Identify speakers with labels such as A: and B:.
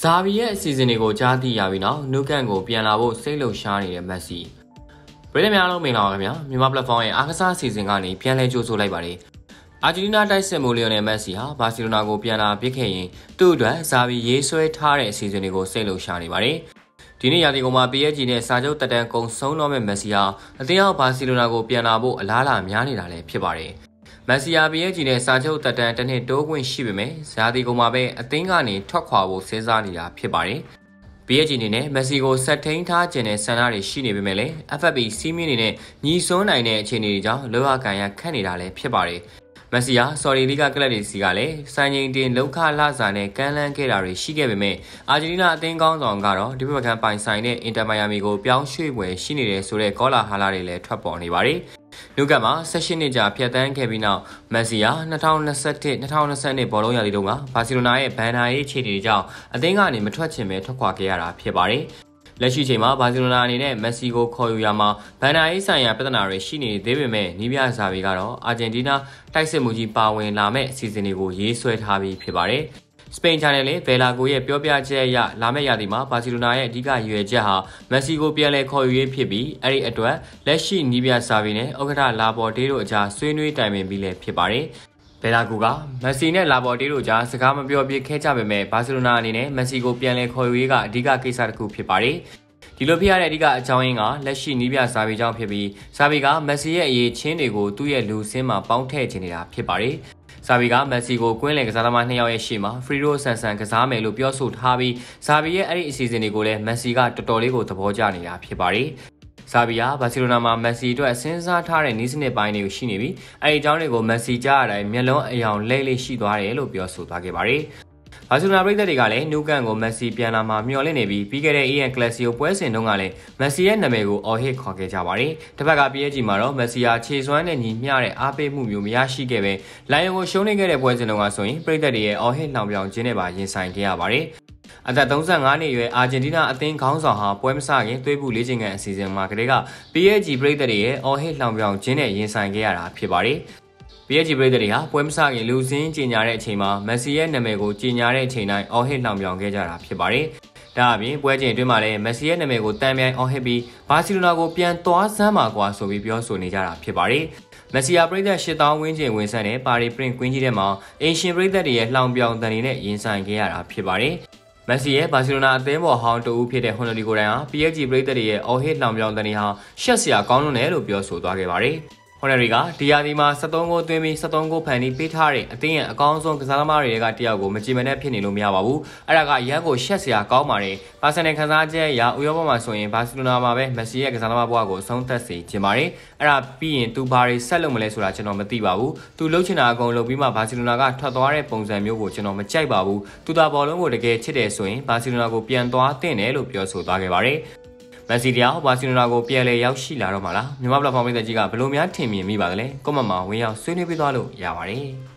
A: ဇာဗီရဲ့အစီအစဉ်တွေကိုကြားသိရပြီးနောက်နုကန်ကိုပြန်လာဖို့စိတ်လှုပ်ရှားနေတဲ့မက်ဆီပြည်သူများလုံးမင်္ဂလာပါခင်ဗျာမြန်မာ platform ရဲ့အားကစားအစီအစဉ်ကနေပြန်လဲကြိုးဆိုလိုက်ပါတယ်အာဂျင်တီးနားတိုက်စစ်မှုလီယိုနယ်မက်ဆီဟာဘာစီလိုနာကိုပြန်လာပစ်ခဲ့ရင်သူ့အတွက်ဇာဗီရေးဆွဲထားတဲ့အစီအစဉ်တွေကိုစိတ်လှုပ်ရှားနေပါတယ်ဒီနေ့ရာသီကုန်မှာ PSG နဲ့စာချုပ်တက်တန်းကုံဆုံးတော့မဲ့မက်ဆီဟာအသင်းအောက်ဘာစီလိုနာကိုပြန်လာဖို့အလားအလာများနေတာလည်းဖြစ်ပါတယ်။ မက်ဆီယာ PSG နဲ့စာချုပ်တက်တန်းတစ်နှစ်တိုးခွင့်ရှိပေမဲ့ဇာတိကုံမှာပဲအသင်းကနေထွက်ခွာဖို့စဉ်းစားနေတာဖြစ်ပါတယ်။ PSG အနေနဲ့မက်ဆီကိုဆက်ထိန်ထားခြင်းနဲ့ဆန္ဒတွေရှိနေပေမဲ့လည်း FFP စီးမင်းအနေနဲ့ညီစွန်းနိုင်တဲ့အခြေအနေတွေကြောင့်လောကကန်ရခတ်နေတာလည်းဖြစ်ပါတယ်။မက်ဆီယာဆော်ရီလီဂကလပ်တွေစီကလည်းစံချိန်တင်လောက်ခလာစာနဲ့ကမ်းလှမ်းခဲ့တာတွေရှိခဲ့ပေမဲ့အာဂျင်တီးနားအသင်းကောင်းဆောင်ကတော့ဒီဘက်ကန်ပိုင်ဆိုင်တဲ့အင်တာမိုင်ယာမီကိုပြောင်းရွှေ့ပွဲရှိနေတယ်ဆိုတဲ့ကောလာဟာလာတွေလည်းထွက်ပေါ်နေပါတယ်။ လူကမှာ16နှစ်ကြာဖြတ်တန်းခဲ့ပြီးနောက်မက်ဆီယာ2021-2022ဘောလုံးရာသီတုန်းကဘာစီလိုနာရဲ့ဘန်နာရေးခြေတွေကြောင့်အသင်းကနေမထွက်ချင်ပဲထွက်ခွာခဲ့ရတာဖြစ်ပါတယ်။လက်ရှိချိန်မှာဘာစီလိုနာအနေနဲ့မက်ဆီကိုခေါ်ယူရမှာဘန်နာရေးဆိုင်ရာပြဿနာတွေရှိနေသေးပေမဲ့နီးပြဇာဗီကတော့အာဂျင်တီးနားတိုက်စစ်မှုကြီးပါဝင်လာမဲ့အစီအစဉ်တွေကိုရေးဆွဲထားပြီးဖြစ်ပါတယ်။ စပိန် channel လေးဗယ်လာကိုရဲ့ပြောပြချက်အရလာမယ့်ရာသီမှာဘာစီလိုနာရဲ့အဓိကရွေချက်ဟာမက်ဆီကိုပြန်လည်ခေါ်ယူရေးဖြစ်ပြီးအဲ့ဒီအတွက်လက်ရှိနီးပြဆာဗီနဲ့ဥက္ကဋ္ဌလာပေါ်တေးတို့အကြားဆွေးနွေးတိုင်ပင်ပြီးလည်းဖြစ်ပါတယ်ဘယ်လာကူကမက်ဆီနဲ့လာပေါ်တေးတို့ကြားစကားမပြောပြခဲ့ကြပေမဲ့ဘာစီလိုနာအနေနဲ့မက်ဆီကိုပြန်လည်ခေါ်ယူရေးကအဓိကကိစ္စတစ်ခုဖြစ်ပါတယ်ဒီလိုဖြစ်ရတဲ့အဓိကအကြောင်းရင်းကလက်ရှိနီးပြစာပေကြောင့်ဖြစ်ပြီးစာပေကမက်ဆီရဲ့အရေးချင်းတွေကိုသူ့ရဲ့လူစင်းမှာပေါင်းထည့်ချင်နေတာဖြစ်ပါတယ် ဇာဘီကမက်ဆီကိုကွင်းလယ်ကစားသမားနှစ်ယောက်ရဲ့ရှေ့မှာဖရီရိုဆန်ဆန်ကစားမယ်လို့ပြောဆိုထားပြီးဇာဘီရဲ့အဲ့ဒီအစီအစဉ်တွေကိုလည်းမက်ဆီကတော်တော်လေးကိုသဘောကျနေတာဖြစ်ပါတယ်။ဇာဘီယာဘာစီလိုနာမှာမက်ဆီအတွက်စဉ်းစားထားတဲ့နီးစနစ်ပိုင်းတွေကိုရှိနေပြီးအဲ့ဒီအကြောင်းတွေကိုမက်ဆီကြားရတိုင်းမျက်လုံးအယောင်လဲလေးရှိသွားတယ်လို့ပြောဆိုသွားခဲ့ပါတယ်။ ဘာစီလိုနာပြည်သက်တွေကလည်းနူကန်ကိုမက်ဆီပြန်လာမှမျှော်လင့်နေပြီးပြီးခဲ့တဲ့ EN Clasico ပွဲစဉ်တုန်းကလည်းမက်ဆီရဲ့နာမည်ကိုအော်ဟစ်ခေါ်ခဲ့ကြပါတယ်။တစ်ဖက်က PSG မှာတော့မက်ဆီဟာခြေစွမ်းနဲ့ညီမျှတဲ့အားပေးမှုမျိုးမရရှိခဲ့ပဲလိုင်ယွန်ကိုရှုံးနေခဲ့တဲ့ပွဲစဉ်တုန်းကဆိုရင်ပြည်သက်တွေရဲ့အော်ဟစ်လောင်ပြောင်ခြင်းနဲ့ပါရင်ဆိုင်ခဲ့ရပါတယ်။အသက်35နှစ်အရွယ်အာဂျင်တီးနားအသင်းခေါင်းဆောင်ဟာပွဲမစခင်သွေးပူလေးချိန်ကန်အစီအစဉ်မှာကလေးက PSG ပြည်သက်တွေရဲ့အော်ဟစ်လောင်ပြောင်ခြင်းနဲ့ရင်ဆိုင်ခဲ့ရတာဖြစ်ပါတယ်။ PSG ပြည်သက်တွေဟာပွဲမစခင်လူစင်းကြီးညာတဲ့အချိန်မှာမက်ဆီရဲ့နာမည်ကိုကြီးညာတဲ့အချိန်တိုင်းအော်ဟစ်လောင်ပြောင်ခဲ့ကြတာဖြစ်ပါတယ်။ဒါအပြင်ပွဲချိန်အတွင်းမှာလည်းမက်ဆီရဲ့နာမည်ကိုတန်ပြန်အော်ဟစ်ပြီးဘာစီလိုနာကိုပြန်သွားစမ်းပါကွာဆိုပြီးပြောဆိုနေကြတာဖြစ်ပါတယ်။မက်ဆီယာပြည်သက်8000ဝန်းကျင်ဝင်ဆက်တဲ့ပါရီပရင်ကွင်းကြီးထဲမှာအင်ရှင်ပြည်သက်တွေရဲ့လှောင်ပြောင်တန်တွေနဲ့ရင်ဆိုင်ခဲ့ရတာဖြစ်ပါတယ်။မက်ဆီရဲ့ဘာစီလိုနာအသင်းပေါ်ဟောင်းတူဦးဖြစ်တဲ့ဟွန်နယ်ဒီကိုတိုင်ဟာ PSG ပြည်သက်တွေရဲ့အော်ဟစ်လောင်ပြောင်တန်တွေဟာရှက်စရာကောင်းလွန်းတယ်လို့ပြောဆိုသွားခဲ့ပါတယ်။ ဟော်နယ်ရီကဒီယာဒီမှာ73ဂိုးသွင်းပြီး73ဂိုးဖန်ပြီးပေးထားတဲ့အသင်းရဲ့အကောင်းဆုံးကစားသမားတွေကတယောက်ကိုမကြည်မနဲ့ဖြစ်နေလို့မရပါဘူးအဲ့ဒါကရန်ကိုရှက်စရာကောင်းပါတယ်ဘာဆန်နယ်ခန်းစားချက်အရဥရောပမှာဆိုရင်ဘာစီလိုနာမှာပဲမက်ဆီရဲ့ကစားသမားဘဝကိုအဆုံးသတ်စေချင်ပါတယ်အဲ့ဒါပြီးရင်သူဘာတွေဆက်လုပ်မလဲဆိုတာကျွန်တော်မသိပါဘူးသူလှုပ်ချင်တာအကုန်လုပ်ပြီးမှဘာစီလိုနာကထွက်သွားတဲ့ပုံစံမျိုးကိုကျွန်တော်မကြိုက်ပါဘူးသူတာဘောလုံးကိုတကယ်ချစ်တယ်ဆိုရင်ဘာစီလိုနာကိုပြန်သွားတင်တယ်လို့ပြောဆိုသွားခဲ့ပါတယ် မက်ဆီတယောက်ဘာစီလိုနာကိုပြန်လဲရောက်ရှိလာတော့မှာလားမြန်မာပလက်ဖောင်းမိသက်ကြီးကဘယ်လိုများထင်မြင်မိပါသလဲကွန်မန့်မှာဝင်ရောက်ဆွေးနွေးပေးသွားလို့ရပါတယ်